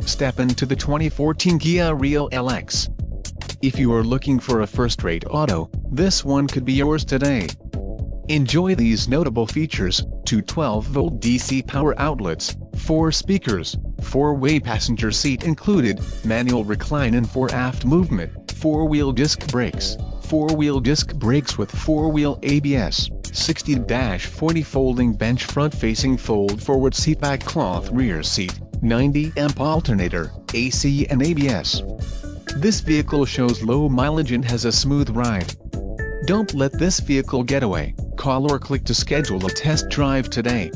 Step into the 2014 Kia Rio LX. If you are looking for a first-rate auto, this one could be yours today. Enjoy these notable features, two 12-volt DC power outlets, 4 speakers, 4-way passenger seat included, manual recline and fore aft movement, 4-wheel disc brakes, 4-wheel disc brakes with 4-wheel ABS, 60-40 folding bench front-facing fold-forward seatback cloth rear seat, 90 amp alternator, AC and ABS. This vehicle shows low mileage and has a smooth ride. Don't let this vehicle get away, call or click to schedule a test drive today.